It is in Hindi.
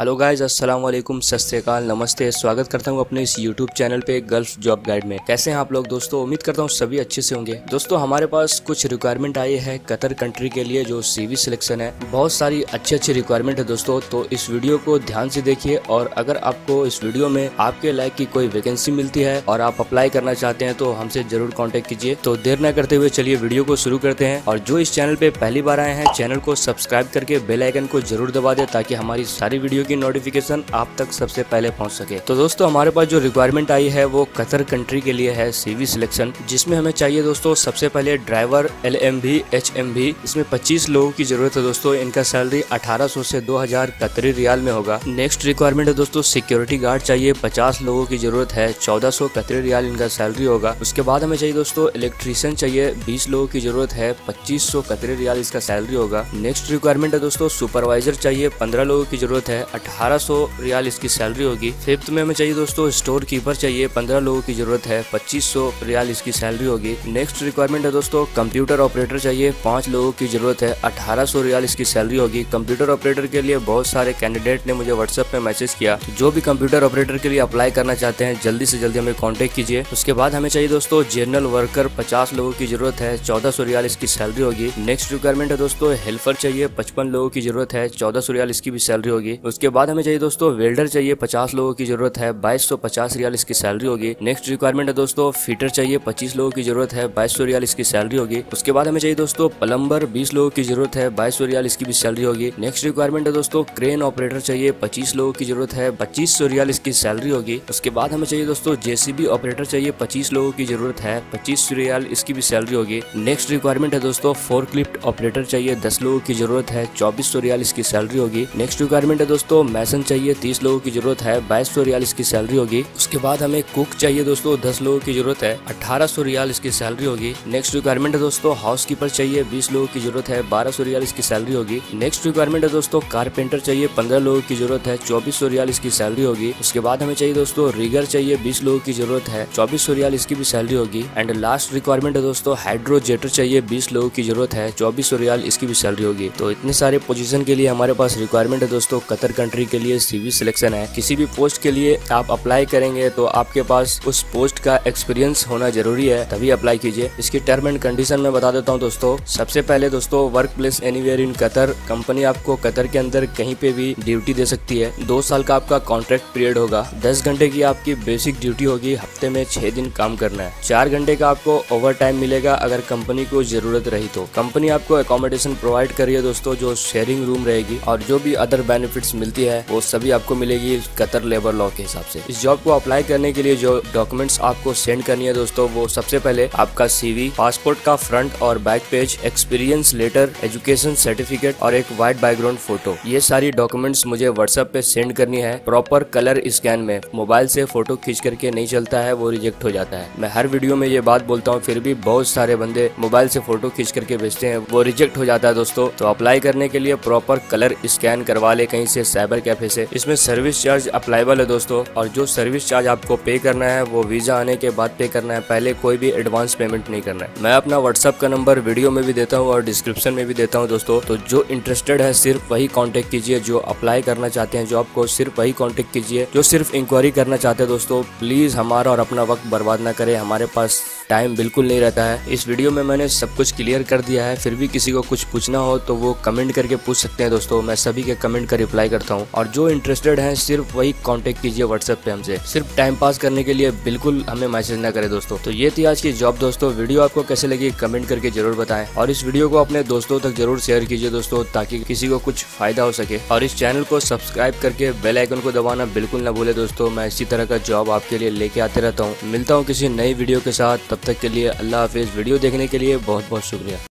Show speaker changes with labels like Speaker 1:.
Speaker 1: हेलो गाइज़ अस्सलाम वालेकुम, सत नमस्ते। स्वागत करता हूँ अपने इस यूट्यूब चैनल पे गल्फ जॉब गाइड में। कैसे हैं आप लोग दोस्तों? उम्मीद करता हूँ सभी अच्छे से होंगे। दोस्तों, हमारे पास कुछ रिक्वायरमेंट आई है कतर कंट्री के लिए, जो सीवी सिलेक्शन है। बहुत सारी अच्छी अच्छी रिक्वायरमेंट है दोस्तों तो इस वीडियो को ध्यान से देखिए और अगर आपको इस वीडियो में आपके लाइक की कोई वैकेंसी मिलती है और आप अप्लाई करना चाहते हैं तो हमसे ज़रूर कॉन्टेक्ट कीजिए। तो देर न करते हुए चलिए वीडियो को शुरू करते हैं और जो इस चैनल पे पहली बार आए हैं चैनल को सब्सक्राइब करके बेलाइकन को ज़रूर दबा दे ताकि हमारी सारी वीडियो की नोटिफिकेशन आप तक सबसे पहले पहुँच सके। तो दोस्तों, हमारे पास जो रिक्वायरमेंट आई है, वो कतर कंट्री के लिए है सीवी सिलेक्शन जिसमें हमें चाहिए दोस्तों, सबसे पहले ड्राइवर एल एम भी एच एम भी इसमें 25 लोगों की ज़रूरत है दोस्तों, इनका सैलरी 1800 से 2000 कतरी रियाल में होगा। नेक्स्ट रिक्वायरमेंट है दोस्तों सिक्योरिटी गार्ड चाहिए 50 लोगों की ज़रूरत है 1400 कतरी रियाल इनका सैलरी होगा। उसके बाद हमें चाहिए दोस्तों इलेक्ट्रीशियन चाहिए, बीस लोगों की ज़रूरत है, पच्चीस सौ कतरी रियाल इसका सैलरी होगा। नेक्स्ट रिक्वायरमेंट है दोस्तों सुपरवाइजर चाहिए, पंद्रह लोगों की ज़रूरत है अठारह सौ रियाल इसकी सैलरी होगी। फिफ्थ में हमें चाहिए दोस्तों, स्टोर कीपर चाहिए। पंद्रह लोगों की ज़रूरत है, पच्चीस सौ रियाल इसकी सैलरी होगी। नेक्स्ट रिक्वायरमेंट है दोस्तों, कंप्यूटर ऑपरेटर चाहिए। पाँच लोगों की ज़रूरत है, अठारह सौ रियाल इसकी सैलरी होगी। कंप्यूटर ऑपरेटर के लिए बहुत सारे कैंडिडेट ने मुझे व्हाट्सएप पे मैसेज किया। तो जो भी कंप्यूटर ऑपरेटर के लिए अप्लाई करना चाहते हैं, जल्दी से जल्दी हमें कॉन्टेक्ट कीजिए। उसके बाद हमें चाहिए दोस्तों जनरल वर्कर पचास लोगों की ज़रूरत है, चौदह सौ रियाल इसकी सैलरी होगी। नेक्स्ट रिक्वायरमेंट है दोस्तों हेल्पर चाहिए, पचपन लोगों की ज़रूरत है, चौदह सौ रियाल इसकी भी सैलरी होगी। उसके बाद हमें चाहिए दोस्तों वेल्डर चाहिए, पचास लोगों की ज़रूरत है, बाईस सौ पचास रियाल इसकी सैलरी होगी। नेक्स्ट रिक्वायरमेंट है दोस्तों, फीटर चाहिए, पच्चीस लोगों की ज़रूरत है, बाईस सौ रियाल इसकी सैलरी होगी। उसके बाद हमें चाहिए दोस्तों, प्लम्बर, बीस लोगों की ज़रूरत है, बाईस सौ रियाल इसकी भी सैलरी होगी। नेक्स्ट रिक्वायरमेंट है दोस्तों, क्रेन ऑपरेटर चाहिए, पच्चीस लोगों की ज़रूरत है, पच्चीस सौ रियाल इसकी सैलरी होगी। उसके बाद हमें चाहिए दोस्तों, जेसीबी ऑपरेटर चाहिए, पच्चीस लोगों की ज़रूरत है, पच्चीस सौ रियाल इसकी भी सैलरी होगी। नेक्स्ट रिक्वायरमेंट है दोस्तों फोर ऑपरेटर चाहिए, दस लोगों की ज़रूरत है, चौबीस सौ रियाल इसकी सैलरी होगी। नेक्स्ट रिक्वायरमेंट है दोस्तों मैसन चाहिए, तीस लोगों की ज़रूरत है, बाईस सौ रियाल इसकी सैलरी होगी। उसके बाद हमें कुक चाहिए दोस्तों, दस लोगों की ज़रूरत है, अठारह सौ रियाल इसकी सैलरी होगी। नेक्स्ट रिक्वायरमेंट है दोस्तों हाउस कीपर चाहिए, बीस लोगों की ज़रूरत है, बारह सौ रियाल इसकी सैलरी होगी। नेक्स्ट रिक्वायरमेंट है दोस्तों, कारपेंटर चाहिए, पंद्रह लोगों की ज़रूरत है, चौबीस सौ रियाल इसकी सैलरी होगी। उसके बाद हमें चाहिए दोस्तों, रिगर चाहिए, बीस लोगों की ज़रूरत है, चौबीस सौ रियाल इसकी भी सैलरी होगी। एंड लास्ट रिक्वायरमेंट है दोस्तों, हाइड्रोजेटर चाहिए, बीस लोगों की ज़रूरत है, चौबीस सौ रियाल इसकी भी सैलरी होगी। तो इतने सारे पोजीशन के लिए हमारे पास रिक्वायरमेंट है दोस्तों, कतर कंट्री के लिए सीवी सिलेक्शन है। किसी भी पोस्ट के लिए आप अप्लाई करेंगे तो आपके पास उस पोस्ट का एक्सपीरियंस होना ज़रूरी है, तभी अप्लाई कीजिए। इसकी टर्म एंड कंडीशन में बता देता हूँ दोस्तों। सबसे पहले दोस्तों work place anywhere in Qatar company आपको कतर के अंदर कहीं पे भी ड्यूटी दे सकती है। दो साल का आपका कॉन्ट्रैक्ट पीरियड होगा। दस घंटे की आपकी बेसिक ड्यूटी होगी, हफ़्ते में छह दिन काम करना है। चार घंटे का आपको ओवर टाइम मिलेगा अगर कंपनी को ज़रूरत रही तो। कंपनी आपको अकोमोडेशन प्रोवाइड करिए दोस्तों, जो शेयरिंग रूम रहेगी और जो भी अदर बेनिफिट्स मिलती है, वो सभी आपको मिलेगी कतर लेबर लॉ के हिसाब से। इस जॉब को अप्लाई करने के लिए जो डॉक्यूमेंट्स आपको सेंड करनी है दोस्तों, वो सबसे पहले आपका सीवी पासपोर्ट का फ्रंट और back page experience letter education certificate और एक व्हाइट बैकग्राउंड फ़ोटो ये सारी डॉक्यूमेंट्स मुझे व्हाट्सएप पे सेंड करनी है। प्रॉपर कलर स्कैन में। मोबाइल से फ़ोटो खींच करके नहीं चलता है, वो रिजेक्ट हो जाता है। मैं हर वीडियो में ये बात बोलता हूँ, फिर भी बहुत सारे बंदे मोबाइल से फ़ोटो खींच करके भेजते हैं, वो रिजेक्ट हो जाता है दोस्तों। तो अप्लाई करने के लिए प्रॉपर कलर स्कैन करवा ले, कहीं से साइबर कैफ़े से इसमें सर्विस चार्ज अप्लाईबल है दोस्तों, और जो सर्विस चार्ज आपको पे करना है, वो वीज़ा आने के बाद पे करना है। पहले कोई भी एडवांस पेमेंट नहीं करना है। मैं अपना व्हाट्सअप का नंबर वीडियो में भी देता हूँ और डिस्क्रिप्शन में भी देता हूँ दोस्तों। तो जो इंटरेस्टेड है, सिर्फ़ वही कॉन्टेक्ट कीजिए, जो अप्लाई करना चाहते हैं जॉब को सिर्फ़ वही कॉन्टेक्ट कीजिए, जो सिर्फ़ इंक्वायरी करना चाहते हैं दोस्तों। प्लीज़ हमारा और अपना वक्त बर्बाद ना करे। हमारे पास टाइम बिल्कुल नहीं रहता है। इस वीडियो में मैंने सब कुछ क्लियर कर दिया है। फिर भी किसी को कुछ पूछना हो तो वो कमेंट करके पूछ सकते हैं दोस्तों। मैं सभी के कमेंट का रिप्लाई करता हूँ। और जो इंटरेस्टेड है, सिर्फ़ वही कॉन्टेक्ट कीजिए व्हाट्सएप पे हमसे। सिर्फ़ टाइम पास करने के लिए बिल्कुल हमें मैसेज ना करे दोस्तों। तो ये थी आज की जॉब दोस्तों। वीडियो आपको कैसे लगी कमेंट करके ज़रूर बताएँ। और इस वीडियो को अपने दोस्तों तक ज़रूर शेयर कीजिए दोस्तों, ताकि किसी को कुछ फ़ायदा हो सके। और इस चैनल को सब्सक्राइब करके बेल आइकन को दबाना बिल्कुल ना भूले दोस्तों। मैं इसी तरह का जॉब आपके लिए लेके आते रहता हूँ। मिलता हूँ किसी नई वीडियो के साथ। तब तक के लिए अल्लाह हाफिज। वीडियो देखने के लिए बहुत बहुत शुक्रिया।